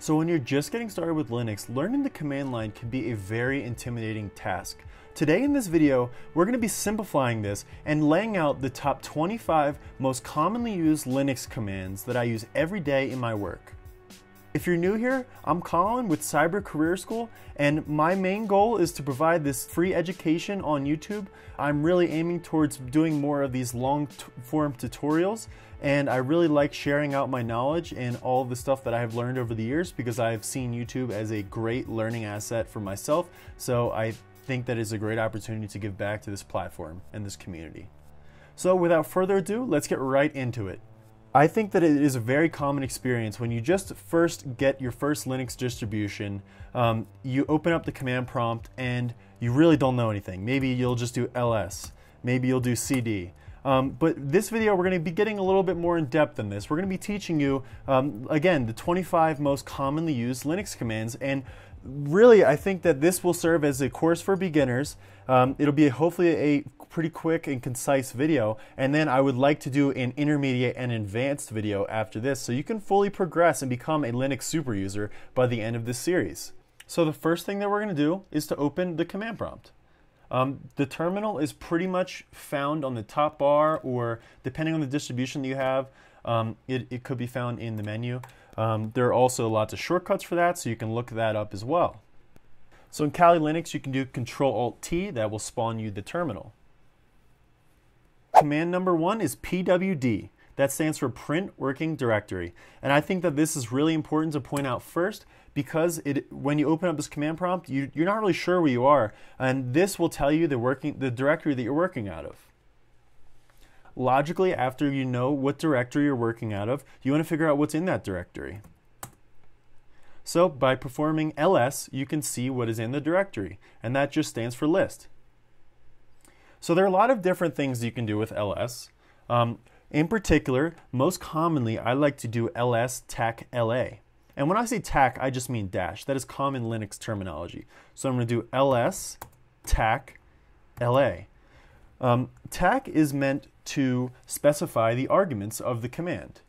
So when you're just getting started with Linux, learning the command line can be a very intimidating task. Today in this video, we're going to be simplifying this and laying out the top 25 most commonly used Linux commands that I use every day in my work. If you're new here, I'm Colin with Cyber Career School, and my main goal is to provide this free education on YouTube. I'm really aiming towards doing more of these long form tutorials, and I really like sharing out my knowledge and all the stuff that I have learned over the years because I've seen YouTube as a great learning asset for myself. So I think that is a great opportunity to give back to this platform and this community. So without further ado, let's get right into it. I think that it is a very common experience when you just first get your first Linux distribution. Um, you open up the command prompt and you really don't know anything. Maybe you'll just do ls, maybe you'll do cd. Um, but this video, we're going to be getting a little bit more in depth than this. We're going to be teaching you, um, again, the 25 most commonly used Linux commands. And really, I think that this will serve as a course for beginners. Um, it'll be hopefully a pretty quick and concise video. And then I would like to do an intermediate and advanced video after this so you can fully progress and become a Linux super user by the end of this series. So the first thing that we're going to do is to open the command prompt. Um, the terminal is pretty much found on the top bar or depending on the distribution that you have, um, it, it, could be found in the menu. Um, there are also lots of shortcuts for that, so you can look that up as well. So in Kali Linux, you can do Control Alt T, that will spawn you the terminal. Command number one is PWD. That stands for Print Working Directory. And I think that this is really important to point out first because it, when you open up this command prompt, you, you're not really sure where you are. And this will tell you the, working, the directory that you're working out of. Logically, after you know what directory you're working out of, you want to figure out what's in that directory. So by performing ls, you can see what is in the directory, and that just stands for list. So there are a lot of different things you can do with ls. Um, in particular, most commonly, I like to do ls tac la. And when I say tac, I just mean dash. That is common Linux terminology. So I'm going to do ls tac la. Um, tac is meant to specify the arguments of the command.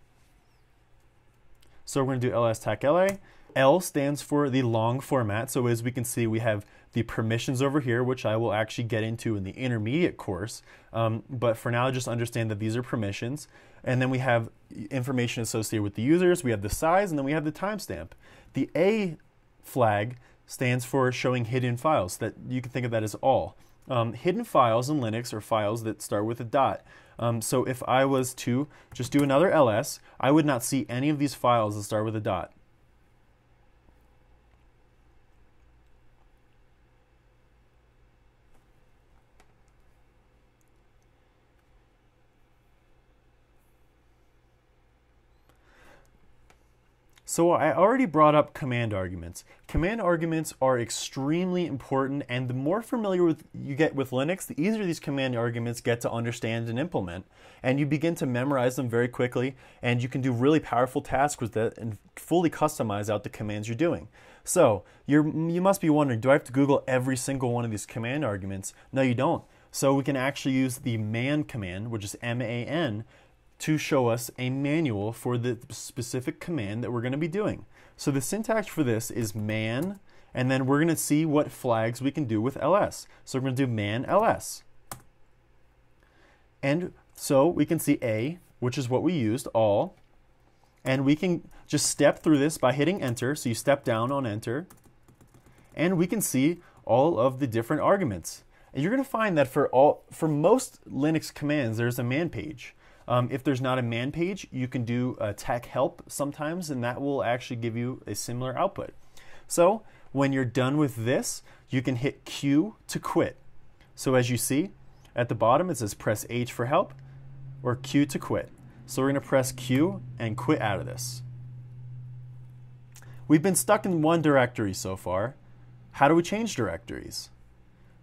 So we're going to do ls tac la. L stands for the long format. So as we can see, we have the permissions over here, which I will actually get into in the intermediate course. Um, but for now, just understand that these are permissions. And then we have information associated with the users, we have the size, and then we have the timestamp. The A flag stands for showing hidden files, that you can think of that as all. Um, hidden files in Linux are files that start with a dot. Um, so if I was to just do another ls, I would not see any of these files that start with a dot. So I already brought up command arguments. Command arguments are extremely important and the more familiar with you get with Linux, the easier these command arguments get to understand and implement. And you begin to memorize them very quickly and you can do really powerful tasks with that and fully customize out the commands you're doing. So you're, you must be wondering, do I have to Google every single one of these command arguments? No, you don't. So we can actually use the man command, which is M-A-N, to show us a manual for the specific command that we're going to be doing. So the syntax for this is man, and then we're going to see what flags we can do with ls. So we're going to do man ls. And so we can see a, which is what we used, all, and we can just step through this by hitting enter. So you step down on enter, and we can see all of the different arguments. And you're going to find that for all for most Linux commands, there's a man page. Um, if there's not a man page, you can do a tac help sometimes, and that will actually give you a similar output. So when you're done with this, you can hit Q to quit. So as you see at the bottom, it says press H for help or Q to quit. So we're going to press Q and quit out of this. We've been stuck in one directory so far. How do we change directories?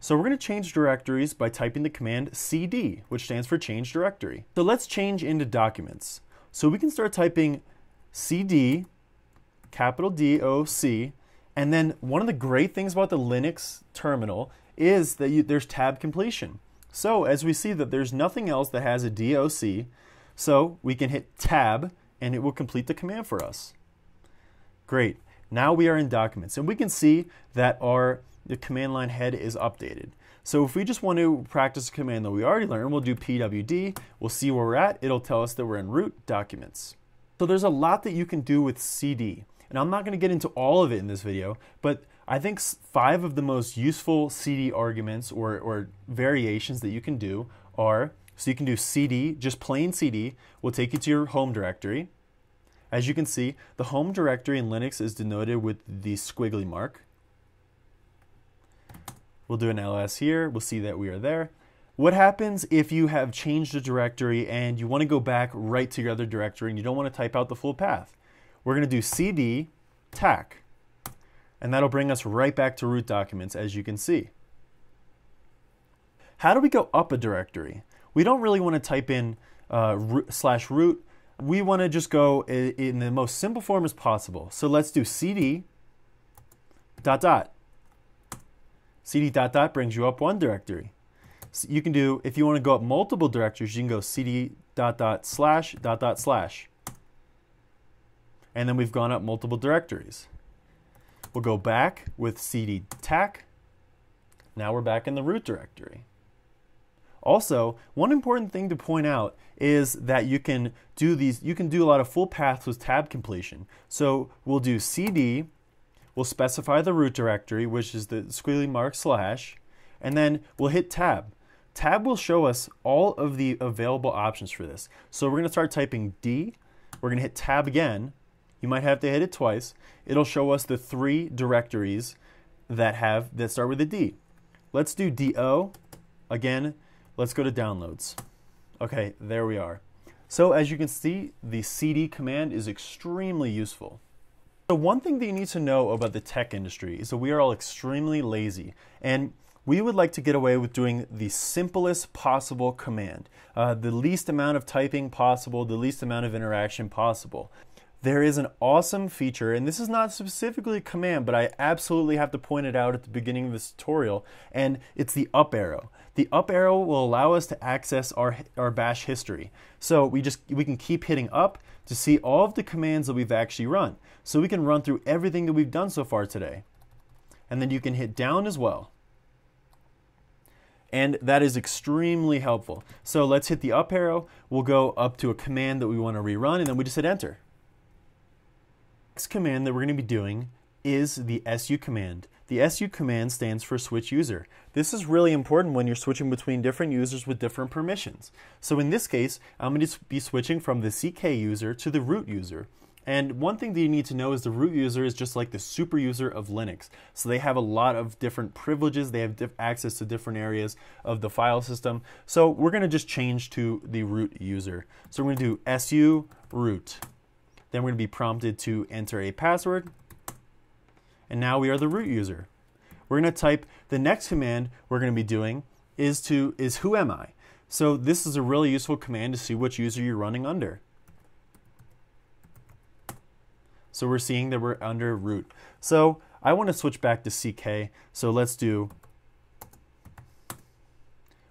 So we're going to change directories by typing the command cd, which stands for change directory. So let's change into documents. So we can start typing cd, capital D O C, and then one of the great things about the Linux terminal is that you, there's tab completion. So as we see that there's nothing else that has a DOC, so we can hit tab and it will complete the command for us. Great. Now we are in documents and we can see that our the command line head is updated. So if we just want to practice a command that we already learned, we'll do pwd, we'll see where we're at, it'll tell us that we're in root documents. So there's a lot that you can do with cd, and I'm not going to get into all of it in this video, but I think five of the most useful cd arguments or, or variations that you can do are, so you can do cd, just plain cd, will take you to your home directory. As you can see, the home directory in Linux is denoted with the squiggly mark. We'll do an ls here. We'll see that we are there. What happens if you have changed a directory and you want to go back right to your other directory and you don't want to type out the full path? We're going to do cd tac, and that'll bring us right back to root documents, as you can see. How do we go up a directory? We don't really want to type in uh, slash root. We want to just go in the most simple form as possible. So let's do cd dot dot cd dot dot brings you up one directory. So you can do, if you want to go up multiple directories, you can go cd dot dot slash dot dot slash. And then we've gone up multiple directories. We'll go back with cd tac. Now we're back in the root directory. Also, one important thing to point out is that you can do these, you can do a lot of full paths with tab completion. So we'll do cd we'll specify the root directory, which is the squiggly mark slash, and then we'll hit tab. Tab will show us all of the available options for this. So we're going to start typing D. We're going to hit tab again. You might have to hit it twice. It'll show us the three directories that have that start with a D. Let's do DO. Again, let's go to downloads. Okay, there we are. So as you can see, the cd command is extremely useful. So one thing that you need to know about the tech industry is that we are all extremely lazy and we would like to get away with doing the simplest possible command, uh, the least amount of typing possible, the least amount of interaction possible. There is an awesome feature, and this is not specifically a command, but I absolutely have to point it out at the beginning of this tutorial, and it's the up arrow. The up arrow will allow us to access our, our bash history. So we just we can keep hitting up to see all of the commands that we've actually run. So we can run through everything that we've done so far today. And then you can hit down as well. And that is extremely helpful. So let's hit the up arrow. We'll go up to a command that we want to rerun, and then we just hit enter. Next command that we're going to be doing is the su command. The su command stands for switch user. This is really important when you're switching between different users with different permissions. So in this case, I'm going to be switching from the CK user to the root user. And one thing that you need to know is the root user is just like the super user of Linux. So they have a lot of different privileges. They have access to different areas of the file system. So we're going to just change to the root user. So we're going to do su root. Then we're going to be prompted to enter a password and now we are the root user. We're going to type the next command we're going to be doing is to is who am I? So this is a really useful command to see which user you're running under. So we're seeing that we're under root. So I want to switch back to CK. So let's do,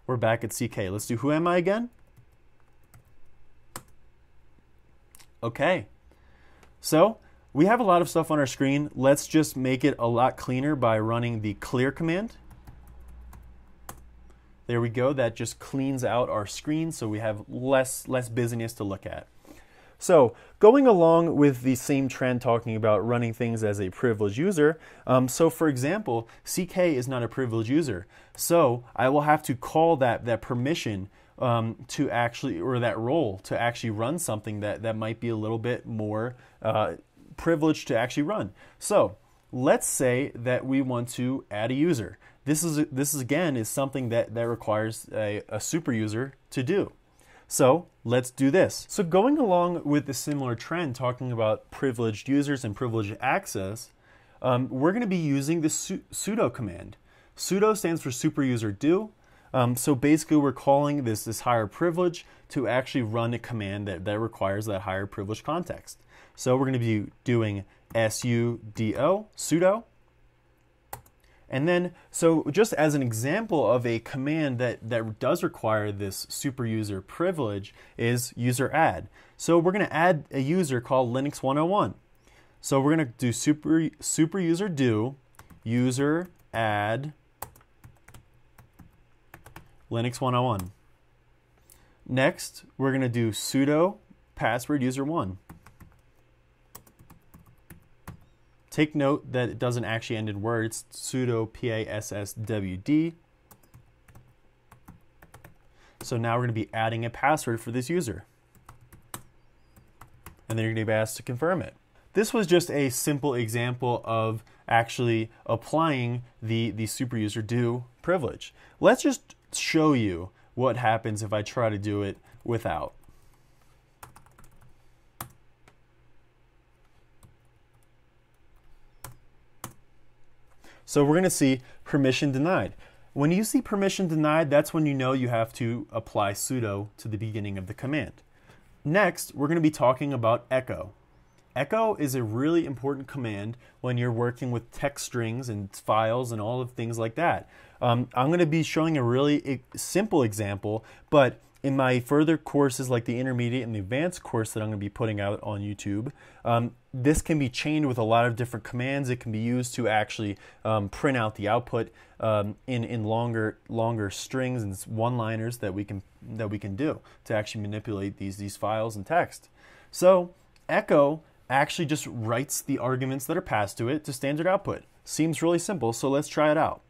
we're back at CK. Let's do who am I again? Okay. So we have a lot of stuff on our screen. Let's just make it a lot cleaner by running the clear command. There we go. That just cleans out our screen so we have less, less busyness to look at. So going along with the same trend talking about running things as a privileged user, um, so for example, CK is not a privileged user. So I will have to call that, that permission um, to actually, or that role to actually run something that, that might be a little bit more uh, privileged to actually run. So let's say that we want to add a user. This is this is again is something that that requires a, a super user to do. So let's do this. So going along with the similar trend, talking about privileged users and privileged access, um, we're going to be using the su sudo command. Sudo stands for super user do. Um, so basically, we're calling this this higher privilege to actually run a command that, that requires that higher privilege context. So we're going to be doing sudo, sudo. And then, so just as an example of a command that, that does require this super user privilege is user add. So we're going to add a user called Linux 101. So we're going to do super, super user do user add Linux 101. Next, we're going to do sudo password user1. Take note that it doesn't actually end in words. sudo passwd. So now we're going to be adding a password for this user. And then you're going to be asked to confirm it. This was just a simple example of actually applying the, the super user do privilege. Let's just show you what happens if I try to do it without. So we're going to see permission denied. When you see permission denied, that's when you know you have to apply sudo to the beginning of the command. Next, we're going to be talking about echo. Echo is a really important command when you're working with text strings and files and all of things like that. Um, I'm going to be showing a really simple example, but in my further courses like the intermediate and the advanced course that I'm going to be putting out on YouTube, um, this can be chained with a lot of different commands. It can be used to actually um, print out the output um, in, in longer longer strings and one-liners that we can that we can do to actually manipulate these these files and text. So Echo actually just writes the arguments that are passed to it to standard output. Seems really simple, so let's try it out.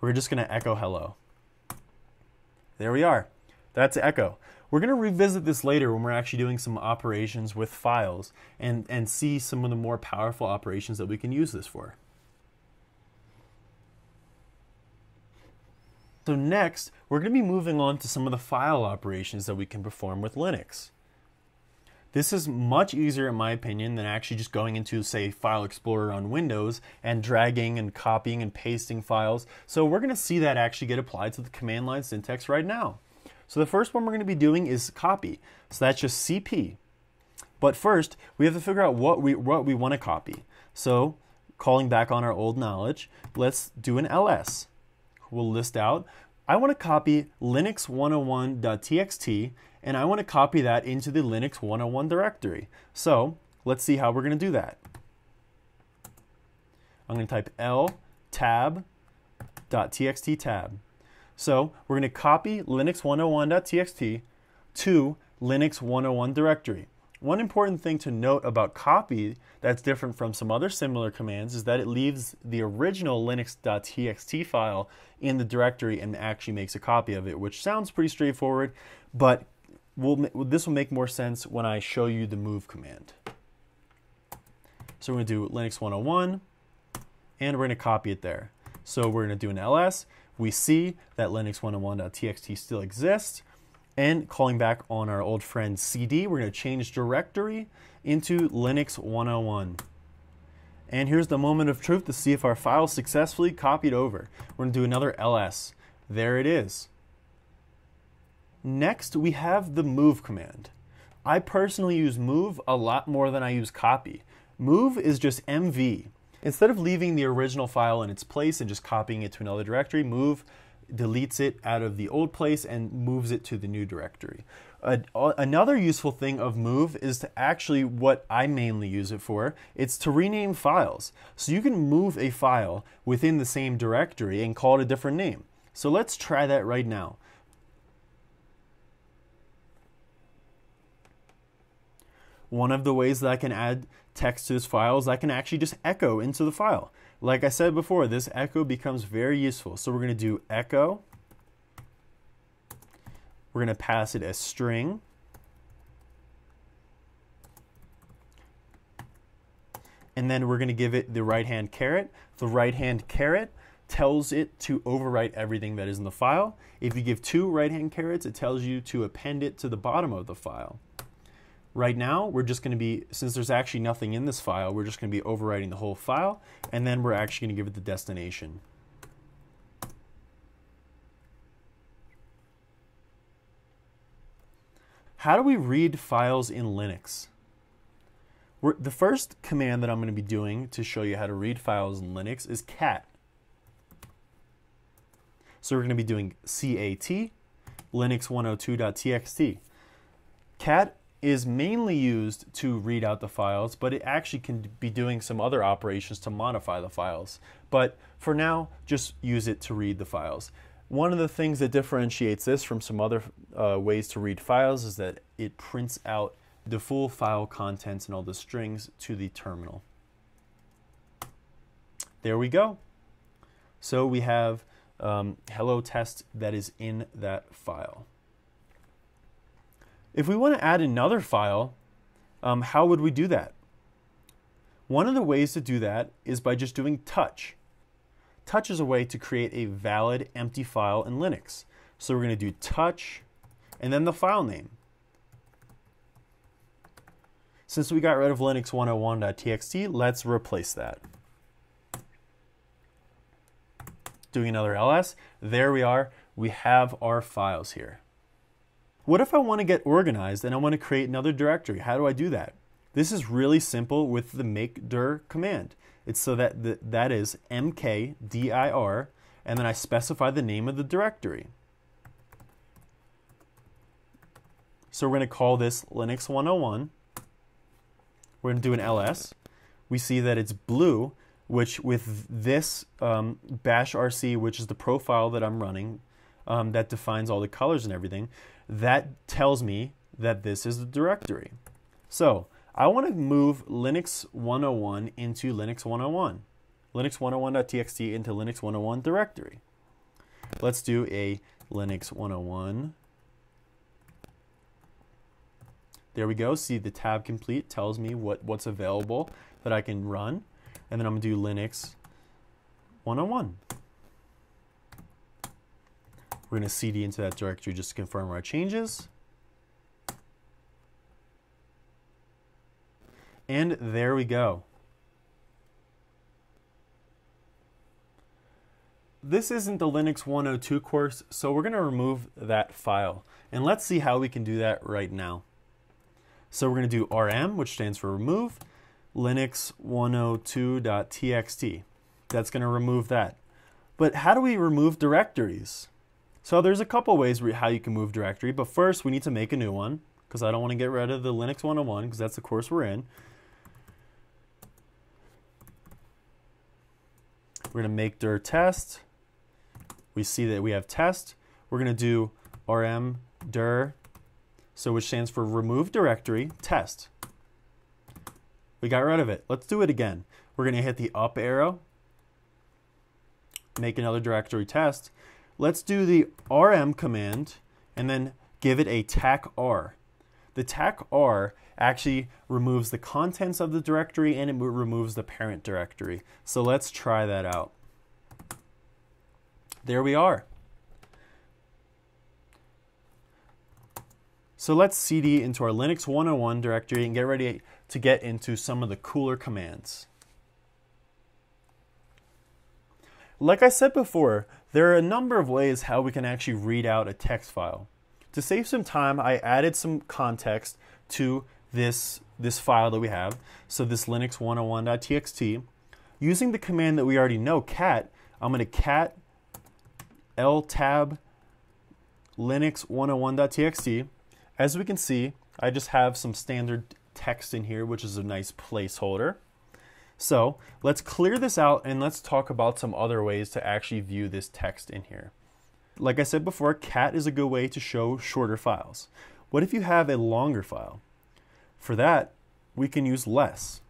We're just going to echo hello. There we are. That's echo. We're going to revisit this later when we're actually doing some operations with files and, and see some of the more powerful operations that we can use this for. So next, we're going to be moving on to some of the file operations that we can perform with Linux. This is much easier, in my opinion, than actually just going into, say, File Explorer on Windows and dragging and copying and pasting files. So we're going to see that actually get applied to the command line syntax right now. So the first one we're going to be doing is copy. So that's just CP. But first, we have to figure out what we, what we want to copy. So calling back on our old knowledge, let's do an ls. We'll list out, I want to copy linux101.txt and I want to copy that into the Linux 101 directory. So let's see how we're going to do that. I'm going to type l tab.txt tab. So we're going to copy linux101.txt to Linux 101 directory. One important thing to note about copy that's different from some other similar commands is that it leaves the original linux.txt file in the directory and actually makes a copy of it, which sounds pretty straightforward, but we'll, this will make more sense when I show you the move command. So we're going to do Linux 101, and we're going to copy it there. So we're going to do an ls. We see that Linux 101.txt still exists. And calling back on our old friend cd, we're going to change directory into Linux 101. And here's the moment of truth to see if our file successfully copied over. We're going to do another ls. There it is. Next, we have the move command. I personally use move a lot more than I use copy. Move is just MV. Instead of leaving the original file in its place and just copying it to another directory, move deletes it out of the old place and moves it to the new directory. Another useful thing of move is to actually what I mainly use it for, it's to rename files. So you can move a file within the same directory and call it a different name. So let's try that right now. One of the ways that I can add text to this file is I can actually just echo into the file. Like I said before, this echo becomes very useful. So we're going to do echo. We're going to pass it as string. And then we're going to give it the right hand caret. The right hand caret tells it to overwrite everything that is in the file. If you give two right hand carets, it tells you to append it to the bottom of the file. Right now, we're just going to be, since there's actually nothing in this file, we're just going to be overwriting the whole file, and then we're actually going to give it the destination. How do we read files in Linux? We're, the first command that I'm going to be doing to show you how to read files in Linux is cat. So we're going to be doing oh cat linux102.txt. Cat is mainly used to read out the files, but it actually can be doing some other operations to modify the files. But for now, just use it to read the files. One of the things that differentiates this from some other uh, ways to read files is that it prints out the full file contents and all the strings to the terminal. There we go. So we have um, hello test that is in that file. If we want to add another file, um, how would we do that? One of the ways to do that is by just doing touch. Touch is a way to create a valid empty file in Linux. So we're going to do touch and then the file name. Since we got rid of Linux 101.txt, let's replace that. Doing another ls, there we are. We have our files here. What if I want to get organized and I want to create another directory? How do I do that? This is really simple with the make dir command. It's so that the, that is mkdir, and then I specify the name of the directory. So we're going to call this Linux 101. We're going to do an ls. We see that it's blue, which with this um, bash rc, which is the profile that I'm running, um, that defines all the colors and everything, that tells me that this is the directory. So I want to move Linux 101 into Linux 101. Linux 101.txt into Linux 101 directory. Let's do a Linux 101. There we go. See the tab complete tells me what, what's available that I can run. And then I'm going to do Linux 101. We're going to cd into that directory just to confirm our changes. And there we go. This isn't the Linux 102 course, so we're going to remove that file. And let's see how we can do that right now. So we're going to do rm, which stands for remove, linux 102.txt. That's going to remove that. But how do we remove directories? So there's a couple ways how you can move directory, but first we need to make a new one because I don't want to get rid of the Linux 101 because that's the course we're in. We're going to make dir test. We see that we have test. We're going to do rm dir, so which stands for remove directory test. We got rid of it. Let's do it again. We're going to hit the up arrow, make another directory test. Let's do the rm command and then give it a tac r. The tac r actually removes the contents of the directory and it removes the parent directory. So let's try that out. There we are. So let's cd into our Linux 101 directory and get ready to get into some of the cooler commands. Like I said before, there are a number of ways how we can actually read out a text file. To save some time, I added some context to this, this file that we have, so this linux 101.txt. Using the command that we already know, cat, I'm going to cat ltab linux 101.txt. As we can see, I just have some standard text in here, which is a nice placeholder. So let's clear this out and let's talk about some other ways to actually view this text in here. Like I said before, cat is a good way to show shorter files. What if you have a longer file? For that, we can use less.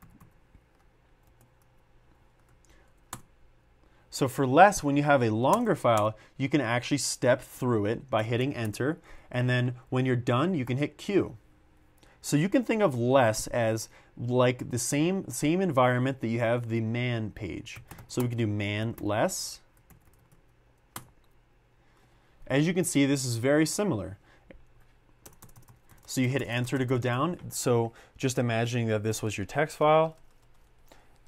So for less, when you have a longer file, you can actually step through it by hitting enter, and then when you're done, you can hit Q. So you can think of less as like the same, same environment that you have the man page. So we can do man less. As you can see, this is very similar. So you hit enter to go down. So just imagining that this was your text file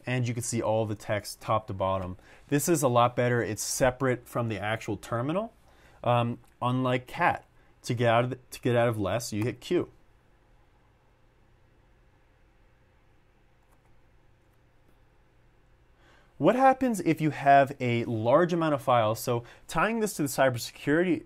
and you can see all the text top to bottom. This is a lot better. It's separate from the actual terminal. Um, unlike cat, to get out of the, to get out of less, you hit Q. What happens if you have a large amount of files? So tying this to the cybersecurity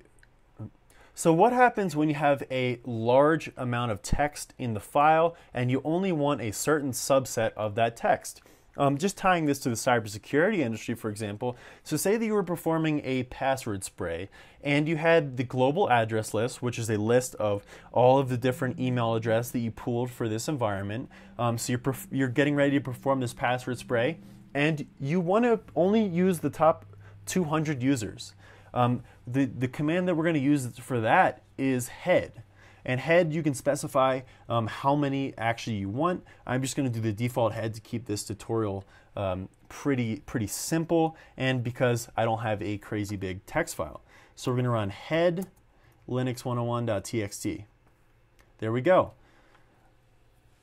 So what happens when you have a large amount of text in the file and you only want a certain subset of that text? Um, just tying this to the cybersecurity industry, for example. So, say that you were performing a password spray and you had the global address list, which is a list of all of the different email address that you pooled for this environment. Um, so, you're, you're getting ready to perform this password spray and you want to only use the top 200 users. Um, the, the command that we're going to use for that is head. And head, you can specify um, how many actually you want. I'm just going to do the default head to keep this tutorial um, pretty, pretty simple and because I don't have a crazy big text file. So we're going to run head linux101.txt. There we go.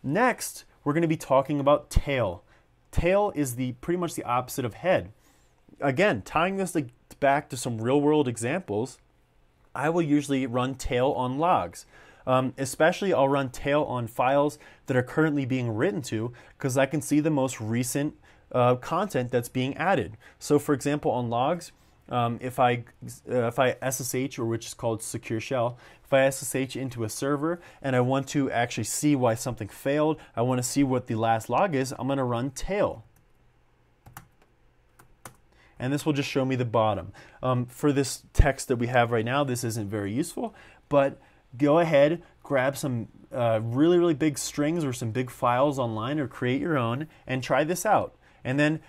Next, we're going to be talking about tail. Tail is the pretty much the opposite of head. Again, tying this back to some real world examples, I will usually run tail on logs. Um, especially, I'll run tail on files that are currently being written to because I can see the most recent uh, content that's being added. So, for example, on logs, um, if I uh, if I SSH or which is called secure shell, if I SSH into a server and I want to actually see why something failed, I want to see what the last log is, I'm going to run tail. And this will just show me the bottom. Um, for this text that we have right now, this isn't very useful, but go ahead, grab some uh, really, really big strings or some big files online or create your own and try this out. And then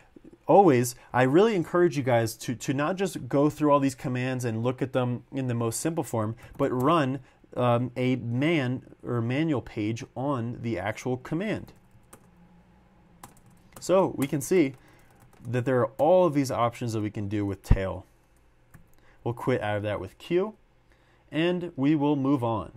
always, I really encourage you guys to, to not just go through all these commands and look at them in the most simple form, but run um, a man or manual page on the actual command. So we can see that there are all of these options that we can do with tail. We'll quit out of that with Q and we will move on.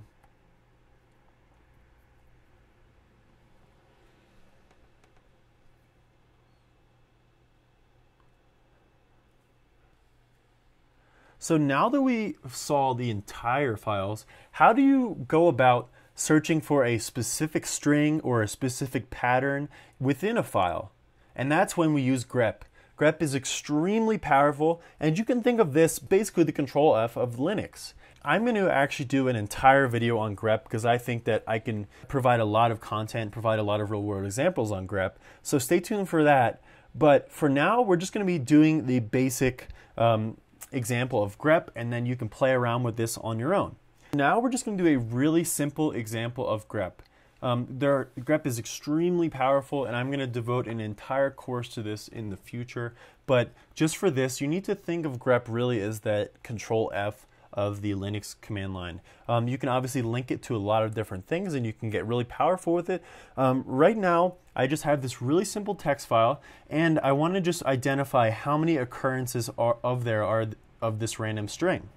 So now that we saw the entire files, how do you go about searching for a specific string or a specific pattern within a file? And that's when we use grep grep is extremely powerful, and you can think of this basically the control F of Linux. I'm going to actually do an entire video on grep because I think that I can provide a lot of content, provide a lot of real world examples on grep. So stay tuned for that. But for now, we're just going to be doing the basic um, example of grep, and then you can play around with this on your own. Now we're just going to do a really simple example of grep. Um, there, grep is extremely powerful, and I'm going to devote an entire course to this in the future. But just for this, you need to think of grep really as that Control F of the Linux command line. Um, you can obviously link it to a lot of different things, and you can get really powerful with it. Um, right now, I just have this really simple text file, and I want to just identify how many occurrences are, of there are of this random string.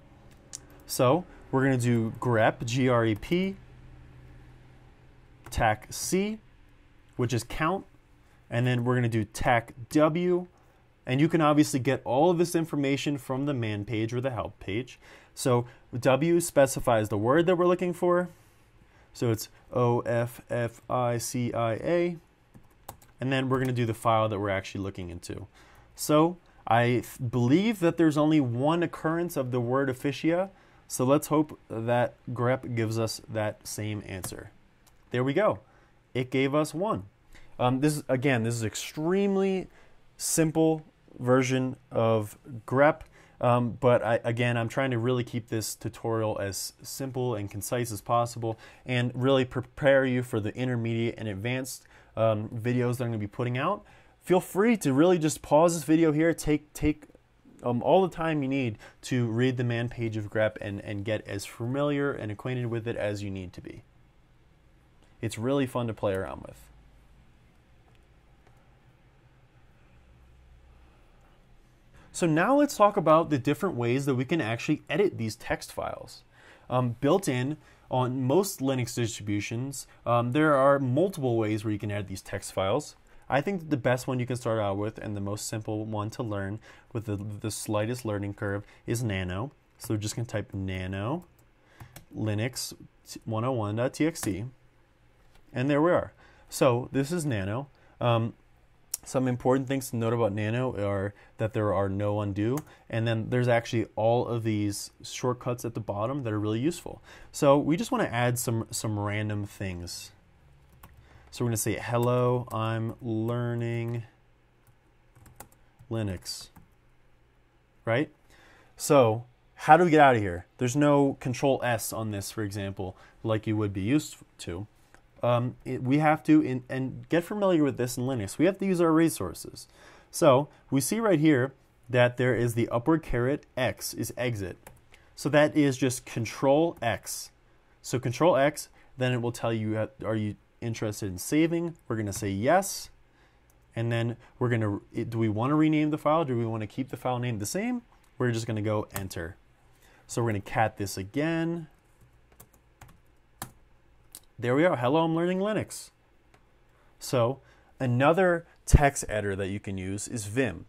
So we're going to do grep, G-R-E-P, tac C, which is count, and then we're going to do tac W, and you can obviously get all of this information from the man page or the help page. So W specifies the word that we're looking for. So it's O F F I C I A. And then we're going to do the file that we're actually looking into. So I believe that there's only one occurrence of the word officia. So let's hope that grep gives us that same answer. There we go. It gave us one. Um, this is, again, this is extremely simple version of grep. Um, but I, again, I'm trying to really keep this tutorial as simple and concise as possible and really prepare you for the intermediate and advanced um, videos that I'm going to be putting out. Feel free to really just pause this video here, take, take um, all the time you need to read the man page of grep and, and get as familiar and acquainted with it as you need to be. It's really fun to play around with. So now let's talk about the different ways that we can actually edit these text files. Um, built in on most Linux distributions, um, there are multiple ways where you can edit these text files. I think the best one you can start out with and the most simple one to learn with the, the slightest learning curve is nano. So we're just going to type nano linux 101.txt and there we are. So this is nano. Um, Some important things to note about Nano are that there are no undo, and then there's actually all of these shortcuts at the bottom that are really useful. So we just want to add some, some random things. So we're going to say, hello, I'm learning Linux, right? So how do we get out of here? There's no control S on this, for example, like you would be used to um, it, we have to, in, and get familiar with this in Linux, we have to use our resources. So we see right here that there is the upward caret X is exit. So that is just control X. So control X, then it will tell you, are you interested in saving? We're going to say yes. And then we're going to, do we want to rename the file? Do we want to keep the file name the same? We're just going to go enter. So we're going to cat this again there we are. Hello, I'm learning Linux. So another text editor that you can use is Vim.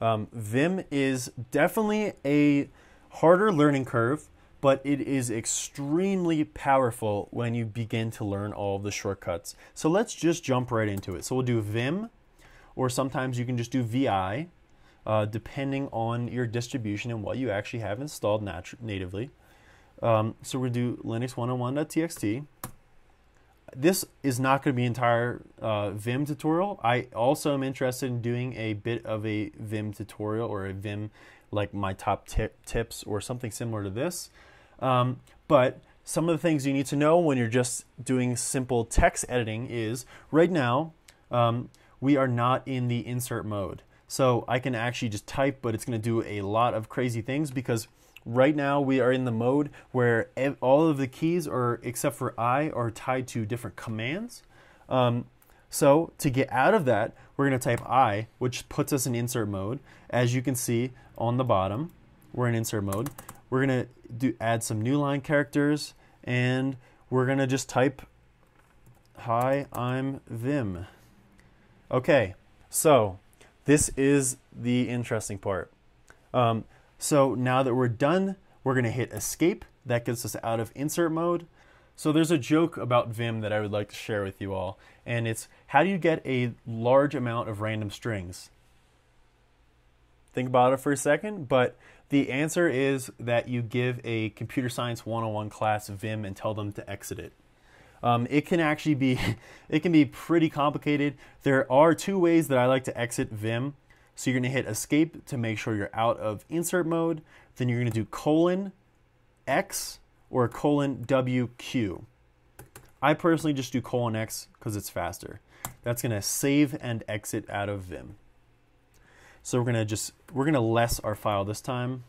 Um, Vim is definitely a harder learning curve, but it is extremely powerful when you begin to learn all the shortcuts. So let's just jump right into it. So we'll do Vim, or sometimes you can just do VI, uh, depending on your distribution and what you actually have installed natively. Um, so to do Linux 101.txt this is not going to be entire uh, Vim tutorial. I also am interested in doing a bit of a Vim tutorial or a Vim like my top tip, tips or something similar to this. Um, but some of the things you need to know when you're just doing simple text editing is right now um, we are not in the insert mode. So I can actually just type, but it's going to do a lot of crazy things because Right now, we are in the mode where all of the keys, are except for I, are tied to different commands. Um, so to get out of that, we're going to type I, which puts us in insert mode. As you can see on the bottom, we're in insert mode. We're going to do add some new line characters, and we're going to just type, Hi, I'm Vim. Okay, so this is the interesting part. Um, so now that we're done, we're going to hit escape. That gets us out of insert mode. So there's a joke about Vim that I would like to share with you all, and it's how do you get a large amount of random strings? Think about it for a second, but the answer is that you give a computer science 101 class Vim and tell them to exit it. Um, it can actually be, it can be pretty complicated. There are two ways that I like to exit Vim. So you're to hit escape to make sure you're out of insert mode. Then you're going to do colon X or colon WQ. I personally just do colon X because it's faster. That's going to save and exit out of Vim. So we're going to just, we're going to less our file this time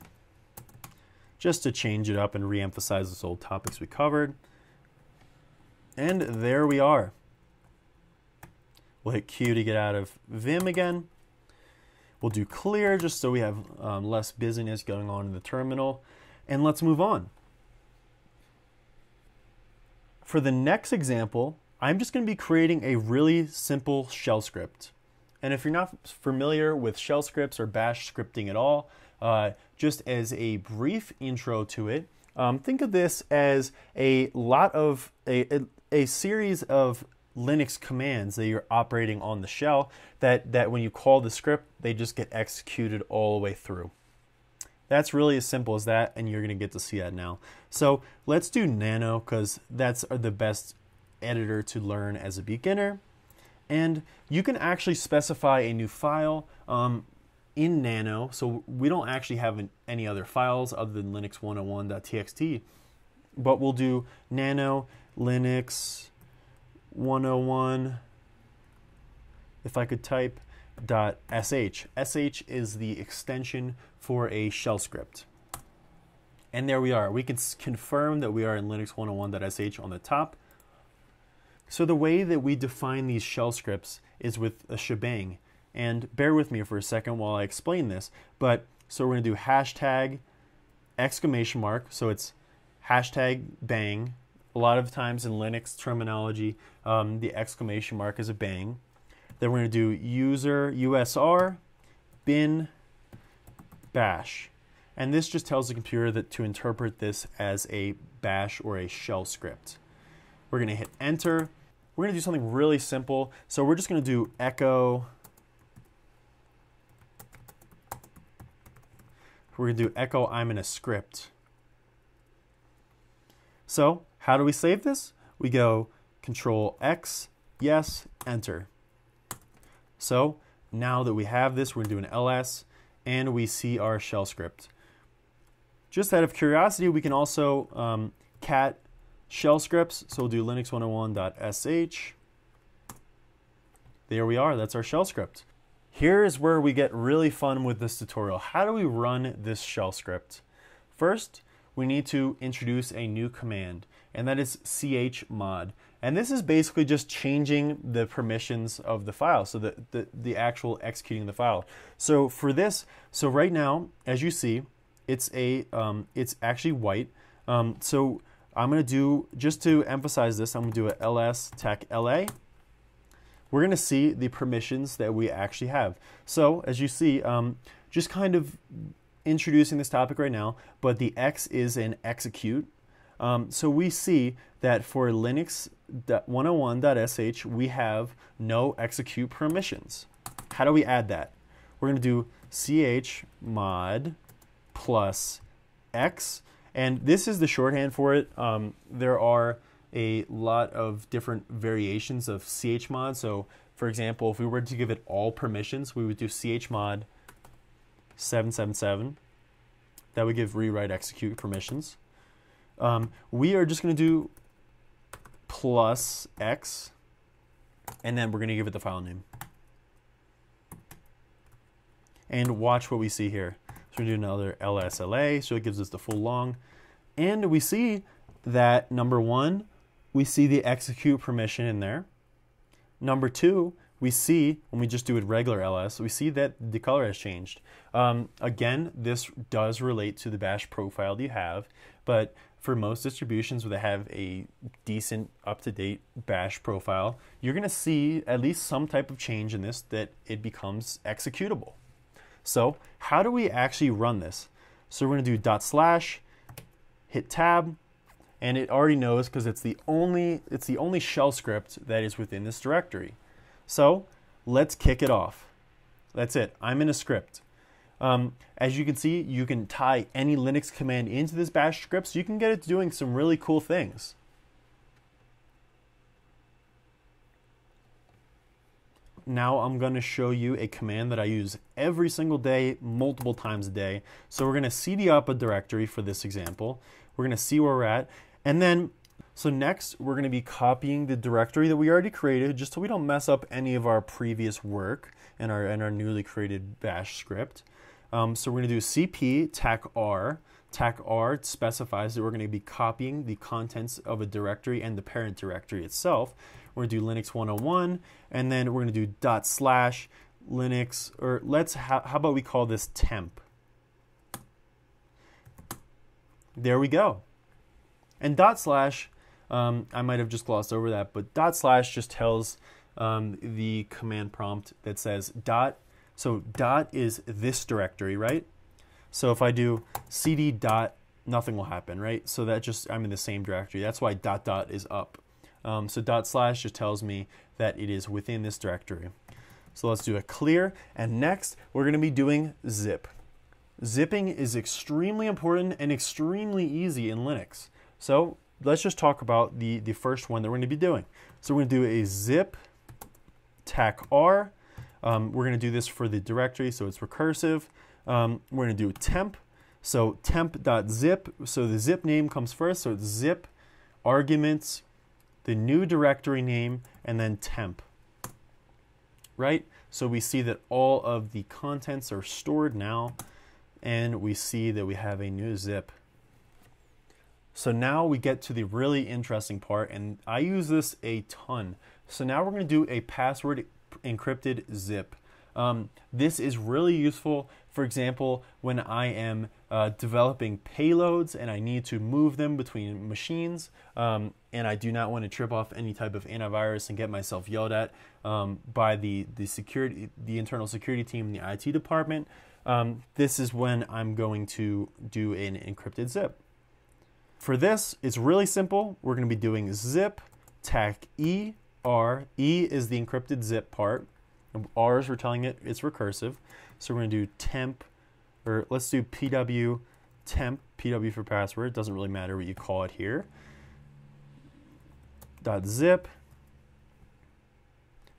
just to change it up and re-emphasize those old topics we covered. And there we are. We'll hit Q to get out of Vim again. We'll do clear just so we have um, less busyness going on in the terminal. And let's move on. For the next example, I'm just going to be creating a really simple shell script. And if you're not familiar with shell scripts or bash scripting at all, uh, just as a brief intro to it, um, think of this as a lot of a, a, a series of Linux commands that you're operating on the shell that, that when you call the script, they just get executed all the way through. That's really as simple as that, and you're going to get to see that now. So let's do Nano because that's the best editor to learn as a beginner. And you can actually specify a new file um, in Nano. So we don't actually have any other files other than linux101.txt, but we'll do Nano Linux 101 if I could type dot sh. sh is the extension for a shell script. And there we are. We can confirm that we are in Linux 101.sh on the top. So the way that we define these shell scripts is with a shebang. And bear with me for a second while I explain this. But so we're going to do hashtag exclamation mark. So it's hashtag bang a lot of times in Linux terminology, um, the exclamation mark is a bang. Then we're going to do user usr bin bash. And this just tells the computer that to interpret this as a bash or a shell script. We're going to hit enter. We're going to do something really simple. So we're just going to do echo. We're going to do echo I'm in a script. So how do we save this? We go Control X, yes, enter. So now that we have this, we're to do an ls, and we see our shell script. Just out of curiosity, we can also um, cat shell scripts. So we'll do linux101.sh. There we are, that's our shell script. Here is where we get really fun with this tutorial. How do we run this shell script? First, we need to introduce a new command, and that is chmod. And this is basically just changing the permissions of the file, so the, the, the actual executing the file. So for this, so right now, as you see, it's a um, it's actually white. Um, so I'm to do, just to emphasize this, I'm to do a ls tac la. We're to see the permissions that we actually have. So as you see, um, just kind of introducing this topic right now, but the X is an execute. Um, so we see that for Linux 101.sh, we have no execute permissions. How do we add that? We're going to do chmod plus x, and this is the shorthand for it. Um, there are a lot of different variations of chmod. So, for example, if we were to give it all permissions, we would do chmod 777. That would give rewrite execute permissions. Um, we are just going to do plus x, and then we're going to give it the file name. And watch what we see here. So we do another lsla, so it gives us the full long. And we see that number one, we see the execute permission in there. Number two, we see when we just do it regular ls, we see that the color has changed. Um, again, this does relate to the bash profile that you have, but for most distributions where they have a decent up-to-date bash profile, you're going to see at least some type of change in this that it becomes executable. So how do we actually run this? So we're going to do dot slash, hit tab, and it already knows because it's the only it's the only shell script that is within this directory. So let's kick it off. That's it. I'm in a script. Um, as you can see, you can tie any Linux command into this bash script, so you can get it doing some really cool things. Now I'm going to show you a command that I use every single day, multiple times a day. So we're going to cd up a directory for this example. We're going to see where we're at. And then, so next we're going to be copying the directory that we already created just so we don't mess up any of our previous work and our, and our newly created bash script. Um, so we're going to do cp tac r. Tac r specifies that we're going to be copying the contents of a directory and the parent directory itself. We're going to do Linux 101, and then we're going to do dot slash Linux, or let's, how about we call this temp? There we go. And dot slash, um, I might have just glossed over that, but dot slash just tells um, the command prompt that says dot. So dot is this directory, right? So if I do cd dot, nothing will happen, right? So that just, I'm in the same directory. That's why dot dot is up. Um, so dot slash just tells me that it is within this directory. So let's do a clear. And next, we're going to be doing zip. Zipping is extremely important and extremely easy in Linux. So let's just talk about the, the first one that we're going to be doing. So we're going to do a zip tac r. Um, we're going to do this for the directory, so it's recursive. Um, we're going to do temp. So temp.zip. So the zip name comes first. So it's zip arguments, the new directory name, and then temp. Right? So we see that all of the contents are stored now, and we see that we have a new zip so now we get to the really interesting part, and I use this a ton. So now we're going to do a password encrypted zip. Um, this is really useful, for example, when I am uh, developing payloads and I need to move them between machines, um, and I do not want to trip off any type of antivirus and get myself yelled at um, by the, the security, the internal security team in the IT department. Um, this is when I'm going to do an encrypted zip. For this, it's really simple. We're going to be doing zip tac e r. E is the encrypted zip part. R is we're telling it it's recursive. So we're going to do temp or let's do pw temp, pw for password, It doesn't really matter what you call it here, dot zip,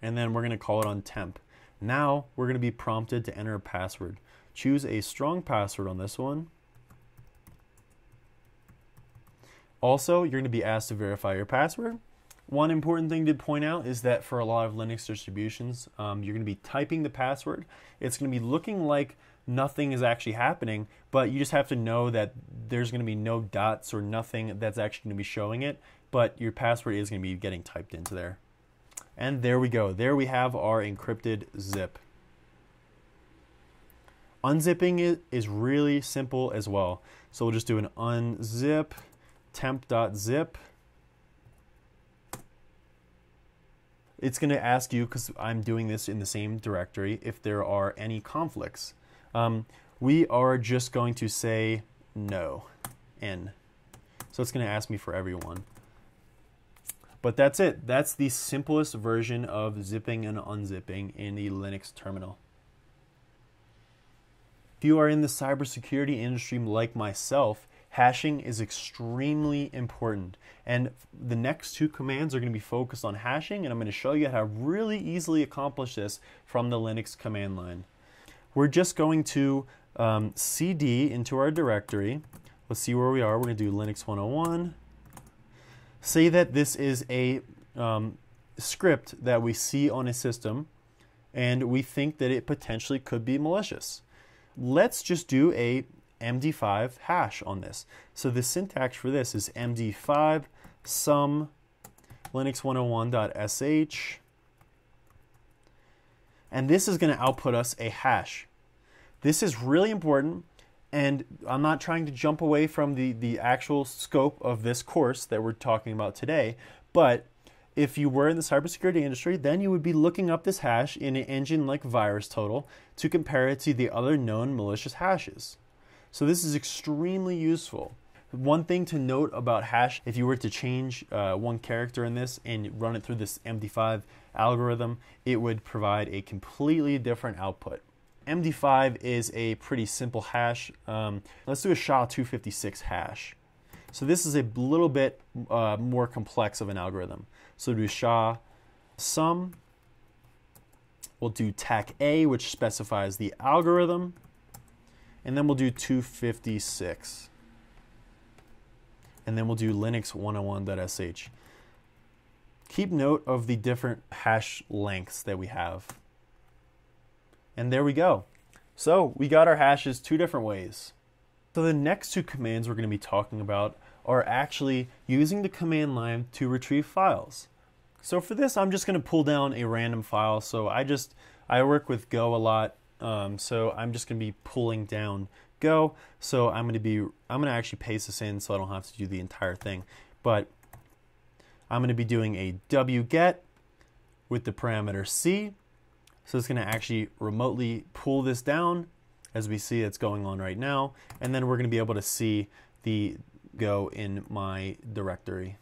and then we're going to call it on temp. Now we're going to be prompted to enter a password. Choose a strong password on this one. Also, you're going to be asked to verify your password. One important thing to point out is that for a lot of Linux distributions, um, you're going to be typing the password. It's going to be looking like nothing is actually happening, but you just have to know that there's going to be no dots or nothing that's actually going to be showing it, but your password is going to be getting typed into there. And there we go. There we have our encrypted zip. Unzipping it is really simple as well. So we'll just do an unzip temp.zip. It's going to ask you, because I'm doing this in the same directory, if there are any conflicts. Um, we are just going to say no, n. So it's going to ask me for everyone. But that's it. That's the simplest version of zipping and unzipping in the Linux terminal. If you are in the cybersecurity industry like myself, hashing is extremely important. And the next two commands are going to be focused on hashing, and I'm going to show you how to really easily accomplish this from the Linux command line. We're just going to um, cd into our directory. Let's see where we are. We're going to do Linux 101 say that this is a um, script that we see on a system and we think that it potentially could be malicious. Let's just do a MD5 hash on this. So the syntax for this is MD5 sum linux101.sh and this is going to output us a hash. This is really important and I'm not trying to jump away from the, the actual scope of this course that we're talking about today, but if you were in the cybersecurity industry, then you would be looking up this hash in an engine like VirusTotal to compare it to the other known malicious hashes. So this is extremely useful. One thing to note about hash, if you were to change uh, one character in this and run it through this MD5 algorithm, it would provide a completely different output. MD5 is a pretty simple hash. Um, let's do a SHA-256 hash. So this is a little bit uh, more complex of an algorithm. So do SHA sum. We'll do TAC A, which specifies the algorithm. And then we'll do 256. And then we'll do Linux 101.sh. Keep note of the different hash lengths that we have. And there we go. So we got our hashes two different ways. So the next two commands we're going to be talking about are actually using the command line to retrieve files. So for this, I'm just going to pull down a random file. So I just, I work with Go a lot. Um, so I'm just going to be pulling down Go. So I'm going to be, I'm going to actually paste this in so I don't have to do the entire thing. But I'm going to be doing a wget with the parameter C so it's going to actually remotely pull this down as we see it's going on right now. And then we're going to be able to see the go in my directory.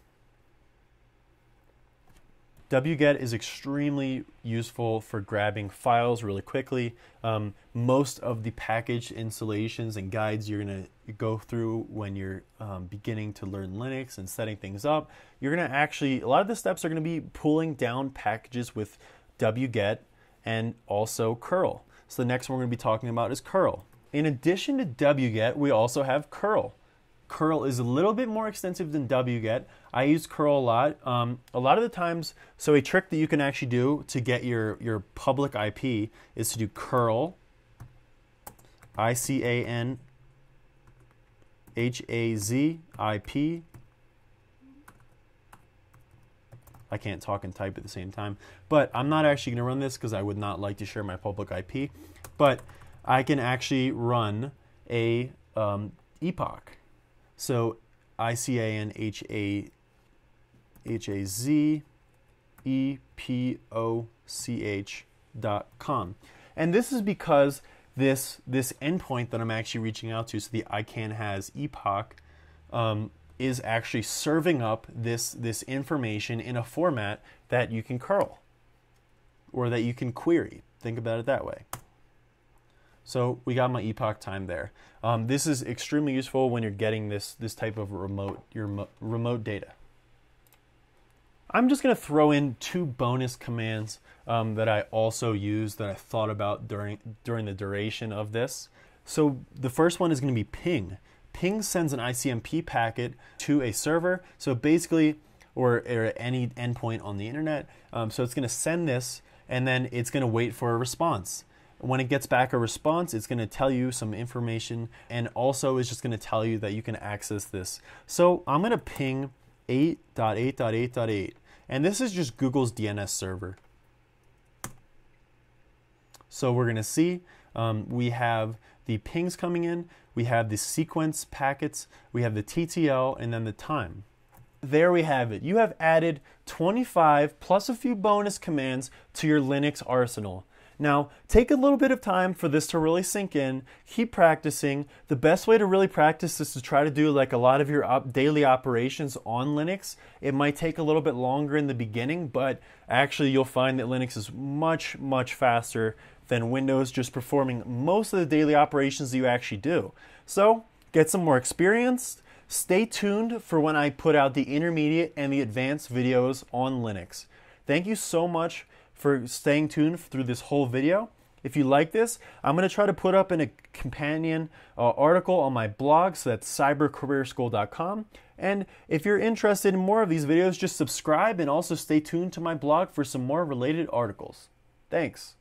Wget is extremely useful for grabbing files really quickly. Um, most of the package installations and guides you're going to go through when you're um, beginning to learn Linux and setting things up, you're going to actually, a lot of the steps are going to be pulling down packages with wget and also curl. So the next one we're going to be talking about is curl. In addition to wget, we also have curl. Curl is a little bit more extensive than wget. I use curl a lot. Um, a lot of the times, so a trick that you can actually do to get your, your public IP is to do curl, I C A N H A Z I P I can't talk and type at the same time. But I'm not actually going to run this because I would not like to share my public IP. But I can actually run a um, epoch. So I C A N H A H A Z E P O C H dot com. And this is because this this endpoint that I'm actually reaching out to, so the icanhaz epoch, um, is actually serving up this, this information in a format that you can curl or that you can query. Think about it that way. So we got my epoch time there. Um, this is extremely useful when you're getting this, this type of remote, your remote data. I'm just going to throw in two bonus commands um, that I also use that I thought about during, during the duration of this. So the first one is going to be ping. Ping sends an ICMP packet to a server. So basically, or, or any endpoint on the internet. Um, so it's going to send this and then it's going to wait for a response. When it gets back a response, it's going to tell you some information and also is just going to tell you that you can access this. So I'm going to ping 8.8.8.8 and this is just Google's DNS server. So we're going to see um, we have the pings coming in, we have the sequence packets, we have the TTL, and then the time. There we have it. You have added 25 plus a few bonus commands to your Linux arsenal. Now, take a little bit of time for this to really sink in. Keep practicing. The best way to really practice is to try to do like a lot of your op- daily operations on Linux. It might take a little bit longer in the beginning, but actually, you'll find that Linux is much, much faster than Windows, just performing most of the daily operations that you actually do. So, get some more experience. Stay tuned for when I put out the intermediate and the advanced videos on Linux. Thank you so much for staying tuned through this whole video. If you like this, I'm going to try to put up in a companion uh, article on my blog, so that's cybercareerschool.com. And if you're interested in more of these videos, just subscribe and also stay tuned to my blog for some more related articles. Thanks.